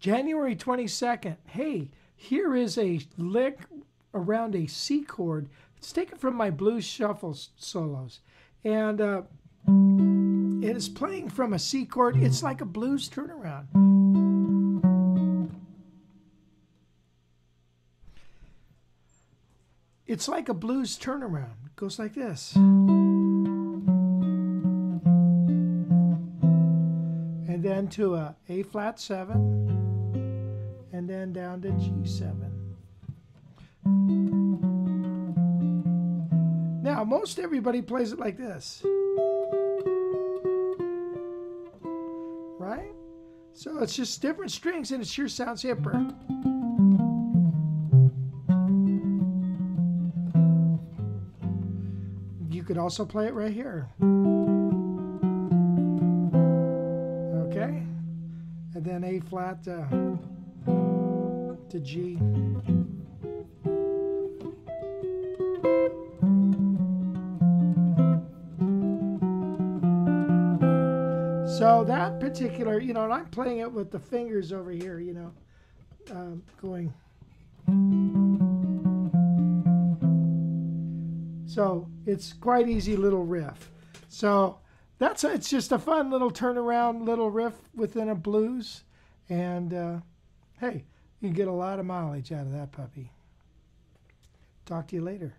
January 22nd. Hey, here is a lick around a C chord. It's taken from my blues shuffle solos. And uh, it is playing from a C chord. It's like a blues turnaround. It's like a blues turnaround. It goes like this. And then to a A flat 7, and then down to G7. Now, most everybody plays it like this. Right? So it's just different strings and it sure sounds hipper. You could also play it right here. Okay? And then A flat uh, to G. So that particular, you know, and I'm playing it with the fingers over here, you know, um, going. So it's quite easy little riff. So that's a, it's just a fun little turnaround little riff within a blues, and uh, hey, you get a lot of mileage out of that puppy. Talk to you later.